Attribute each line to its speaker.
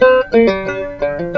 Speaker 1: Música